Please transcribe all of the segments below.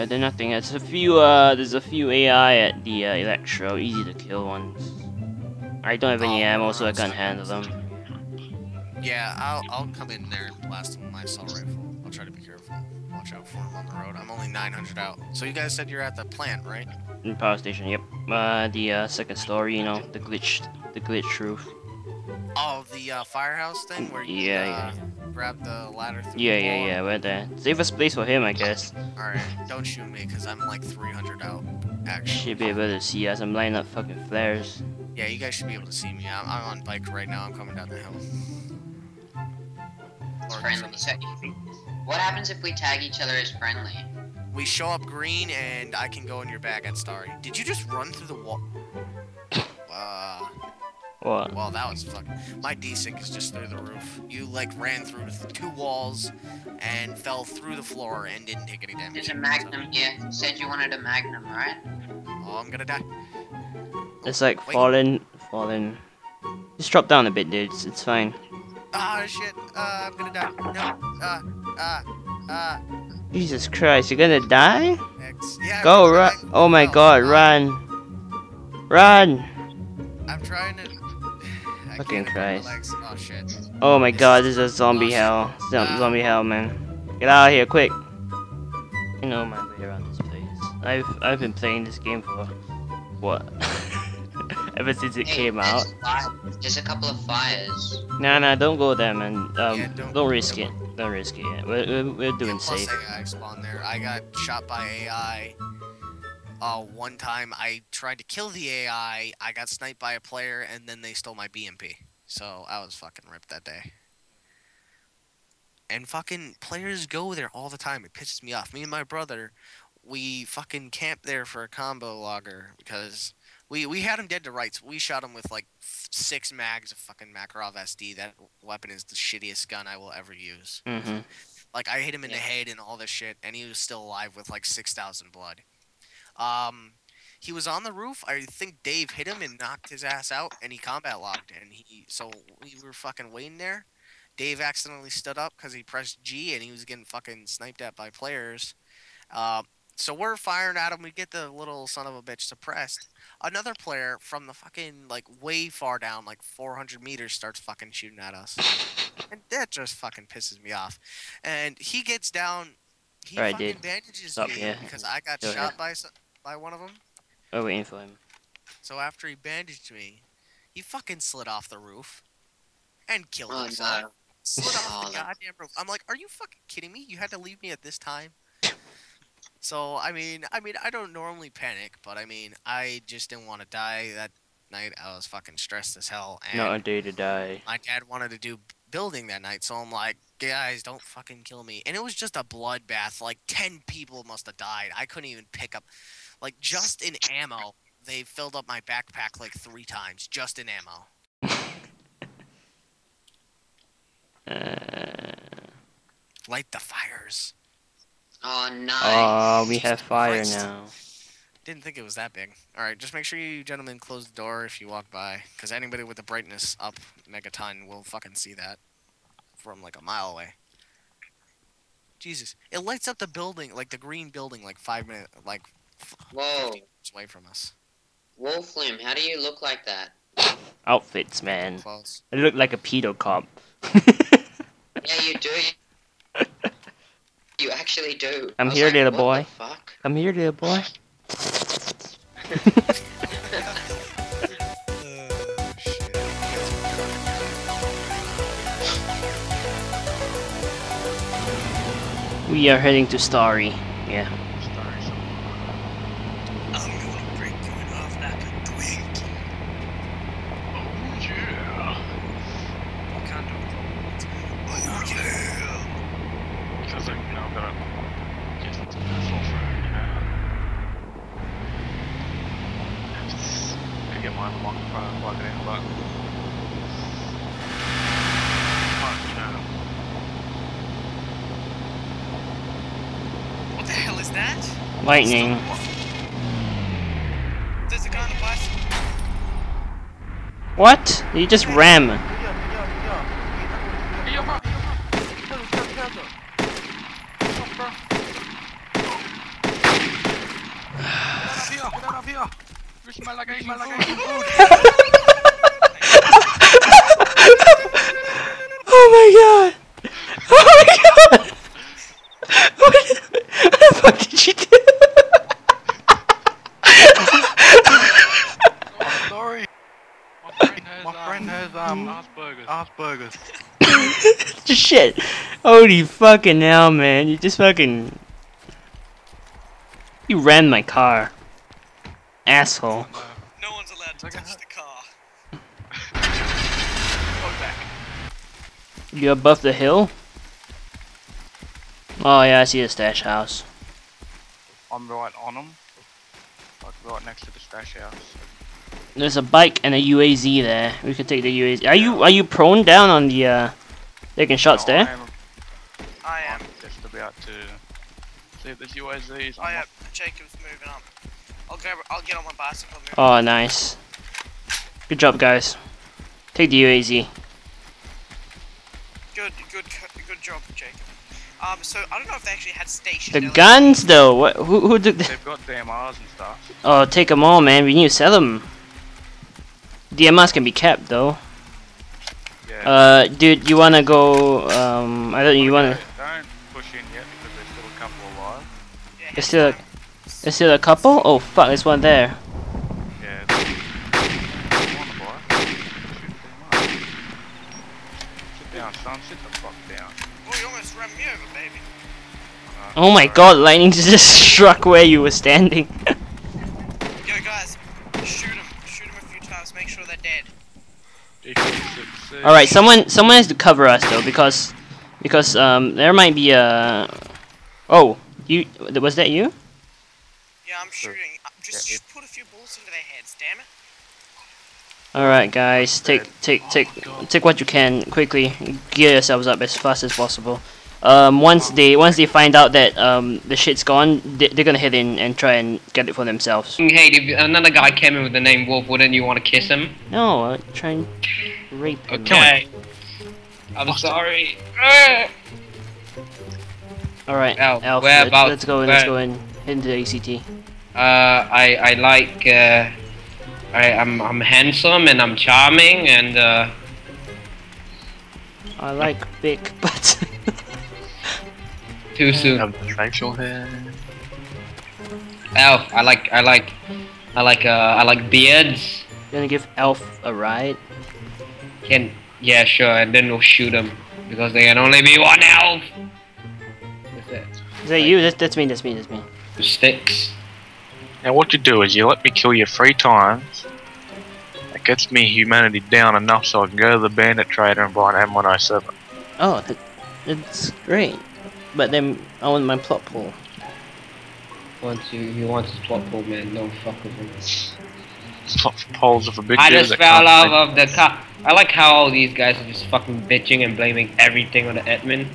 Uh, there's nothing. There's a few. Uh, there's a few AI at the uh, Electro, easy to kill ones. I don't have any Oh, ammo, so I can't handle them. Yeah, I'll I'll come in there and blast them with my assault rifle. I'll try to be careful. Watch out for them on the road. I'm only 900 out. So you guys said you're at the plant, right? In power station, yep. Uh, the uh, second story, you know, the glitched, the glitch roof. Oh, the uh, firehouse thing where you Yeah, uh, grab the ladder through Yeah, the yeah, yeah. We're there. a space for him, I guess. Alright, don't shoot me because I'm like 300 out. Actually. Should be able to see us. I'm lining up fucking flares. Yeah, you guys should be able to see me. I'm, I'm on bike right now. I'm coming down the hill. Friendly. So, what happens if we tag each other as friendly? we show up green and I can go in your bag at Stary. Did you just run through the wall? Uh, What? well, that was fucking. My desync is just through the roof. You like ran through two walls and fell through the floor and didn't take any damage. There's a magnum here. You said you wanted a magnum, right? Oh, I'm gonna die. It's like Wait. falling, falling. Just drop down a bit, dudes. It's fine. Ah, shit. Uh, I'm gonna die. No. Uh, uh, uh. Jesus Christ, you're gonna die? X. Yeah. Go run! Oh my No, God, uh, run! Run! I'm trying to. I Fucking can't move my Christ. Oh. Oh my God, this is a zombie Oh, hell. Zo-. Zombie hell, man. Get out of here, quick! I know my way around this place. I've I've been playing this game for what? Ever since it Hey, came out. There's a couple of fires. Nah, nah, don't go there, man. Um, Yeah, don't, don't- risk it. Don't risk it. We're, we're, we're doing yeah, plus safe. AI spawned there. I got shot by AI. Uh, one time I tried to kill the AI. I got sniped by a player, and then they stole my BMP. So I was fucking ripped that day. And fucking players go there all the time. It pisses me off. Me and my brother, we fucking camped there for a combat logger because we we had him dead to rights. We shot him with like f- six mags of fucking Makarov SD. That weapon is the shittiest gun I will ever use. Mm-hmm. Like I hit him in the head and all this shit, and he was still alive with like six thousand blood. Um, he was on the roof. I think Dave hit him and knocked his ass out, and he combat logged. And he so we were fucking waiting there. Dave accidentally stood up because he pressed G, and he was getting fucking sniped at by players. Uh, so we're firing at him. We get the little son of a bitch suppressed. Another player from the fucking like way far down, like 400 meters, starts fucking shooting at us and that just fucking pisses me off. And he gets down, he Alright, fucking dude. bandages Stop me here. because I got Go shot ahead. by some, by one of them. We're oh, waiting for him. So after he bandaged me, he fucking slid off the roof and killed Oh himself. no. Slid off Oh, the that- goddamn roof. I'm like, are you fucking kidding me? You had to leave me at this time. So I mean, I mean, I don't normally panic, but I mean, I just didn't want to die that night. I was fucking stressed as hell. And Not a day to die. my dad wanted to do building that night, so I'm like, guys, don't fucking kill me. And it was just a bloodbath. Like ten people must have died. I couldn't even pick up, like, just in ammo. They filled up my backpack like three times, just in ammo. Uh, Light the fires. Oh nice. oh, we have fire Christ. now. Didn't think it was that big. All right, just make sure you gentlemen close the door if you walk by, because anybody with the brightness up megaton will fucking see that from like a mile away. Jesus, it lights up the building, like the green building, like five minutes, like f- Whoa. 50 minutes away from us. Wolflim, how do you look like that? Outfits, man. Close. I look like a pedo cop. Yeah, you do. You actually do. I'm here, like, little what boy. The fuck? Come here, little boy. We are heading to Stary. Yeah. I'm gonna break you off like a twink. Oh yeah. What kind of? Oh yeah. Because like, you know, I'm gonna get into this whole thing, you know. And just gonna get mine along plugging in, but but you What the hell is that? Lightning. There's a guy on the bus. What? You just ram. Smell like Asian food. Oh my god! Oh my god! What, did you do? Sorry. My friend has, friend has um Asperger's. Asperger's. Shit! Holy fucking hell, man! You just fucking. You ran my car. Asshole. No one's allowed to touch the car. Go back. You above the hill? Oh yeah, I see the stash house. I'm right on them. Like right next to the stash house. There's a bike and a UAZ there. We could take the UAZ. Are you are you prone down on the uh taking shots No, there? I am, I am. I'm just about to see if there's UAZs. Oh I'm yeah, not- Jacob's moving up. I'll grab. I'll get on my bicycle. and. Oh nice. Good job guys. Take the UAZ. Good, good, good job, Jacob. Um, so I don't know if they actually had stations. The guns though, what who who took the They've got DMRs and stuff. Oh take them all man, we need to sell them. DMRs can be kept though. Yeah. Uh dude you wanna go um I don't you wanna Don't push in yet because there's still a couple alive. Yeah, There's still a, there's still a couple? Oh fuck, there's one there. Yeah. there's on the bike. Shoot them up. Sit down, son. Sit the fuck down. Oh, you almost ran me over, baby. Uh, Oh my sorry. god, lightning just struck where you were standing. Yo, guys, shoot them. Shoot them a few times. Make sure they're dead. Alright, someone someone has to cover us though because because um there might be a Oh, you was that you? Yeah, I'm shooting. Uh, Just Yeah, sh- put a few bullets into their heads. Damn it. Alright guys, take take take take what you can quickly. Gear yourselves up as fast as possible. Um once they once they find out that um the shit's gone, they, they're gonna head in and try and get it for themselves. Hey, if another guy came in with the name Wolf, wouldn't you want to kiss him? No, uh, try and rape him. Okay. I'm sorry. Uh, Alright, Al, Alf, where let's, about- let's go in, let's go in. Head into ACT. Uh, I I like uh, I I'm I'm handsome and I'm charming and uh, I like big butts. too soon. Have the facial hair. Elf, I like I like I like uh I like beards. Gonna give Elf a ride. Can yeah sure, and then we'll shoot him because there can only be one elf. That's it. Is that you? That's, that's me, that's me, that's me. The sticks. Now what you do is you let me kill you three times. That gets me humanity down enough so I can go to the bandit trader and buy an M107. Oh, that, that's great. But then I want my plot pole. Once you you want to plot pole man, don't fuck with him. Poles of a big I just fell out of the car. I like how all these guys are just fucking bitching and blaming everything on the admin.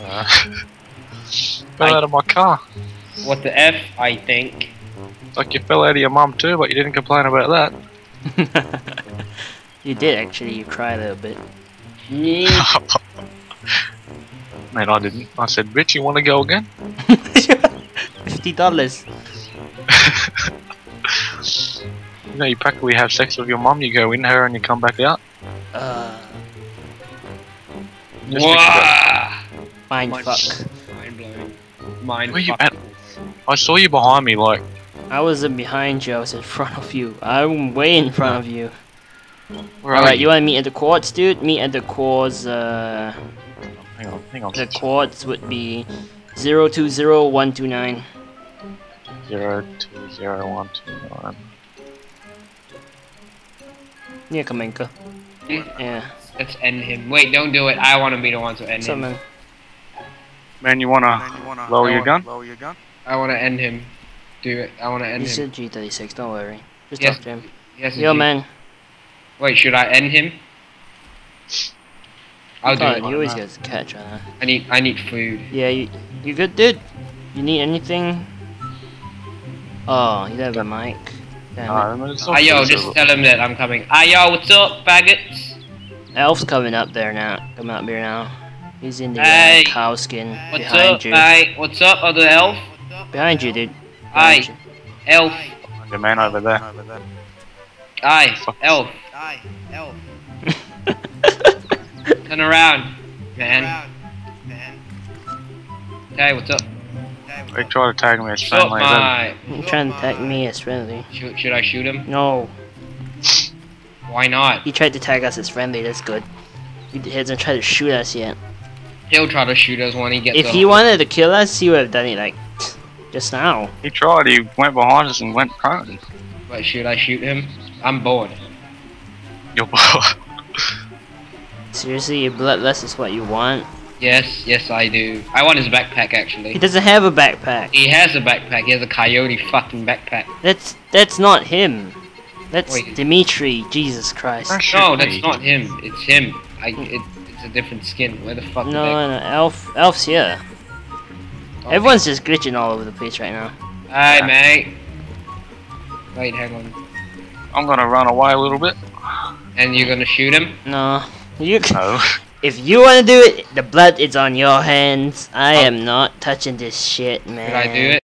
Uh, fell out of my car. What the F, I think. Like you fell out of your mum too, but you didn't complain about that. you did actually, you cried a little bit. Yeah. Man, I didn't. I said, bitch, you want to go again? Fifty dollars. You know, you practically have sex with your mum, you go in her and you come back out. Uh, Just think about Wah! mind Mind fuck. Mind blowing. Mind Where you at? I saw you behind me, like, I wasn't behind you, I was in front of you. I'm way in front of you. Alright, you you? wanna meet at the quartz, dude? Meet at the quartz, uh... Hang on, hang on. The quartz would be 020129. Zero two zero one two nine. Yeah, Kamenka. Yeah, Let's end him. Wait, don't do it. I want to be the one to end so him. man. Man, you wanna Then you wanna lower your gun? Lower your gun. I want to end him. Do it. I want to end He's him. a G36, don't worry. Just Yes. talk to him. Yes, Yo, you- man. Wait, should I end him? I'll do God, it. you always get the catch on that. I need. I need food. Yeah, you, you good, dude? You need anything? Oh, you don't have a mic. Damn it. Uh, I mean, it's not Ayo, just tell him that I'm coming. Ayo, what's up, faggots? Elf's coming up there now. Coming up here now. He's in the Hey. uh, cow skin What's behind up, you. mate? What's up, other elf? Behind you, dude. Hi, Behind you. elf. The man over there. Aye, Fuck. elf. Aye, elf. Turn around, man. Hey, what's up? They try to tag me as What's up, friendly. then my? You're trying to tag me as friendly. Should, should I shoot him? No, Why not? he tried to tag us as friendly. That's good. He hasn't tried to shoot us yet. He'll try to shoot us when he gets If up. he wanted to kill us, he would have done it like just now. He tried, he went behind us and went prone. But should I shoot him? I'm bored. You're bored. Seriously, your bloodlust is what you want. Yes, yes I do. I want his backpack actually. He doesn't have a backpack. He has a backpack. He has a coyote fucking backpack. That's that's not him. That's Wait. Dimitri. Jesus Christ. That should No, be. that's not him. It's him. I. It, it's a different skin. Where the fuck? No, did no, Elf, Elf's here. They- Everyone's just glitching all over the place right now. Hi, mate. Wait, hang on. I'm gonna run away a little bit. And you're gonna shoot him? No, you. No. If you want to do it, the blood is on your hands. I oh. am not touching this shit, man. Should I do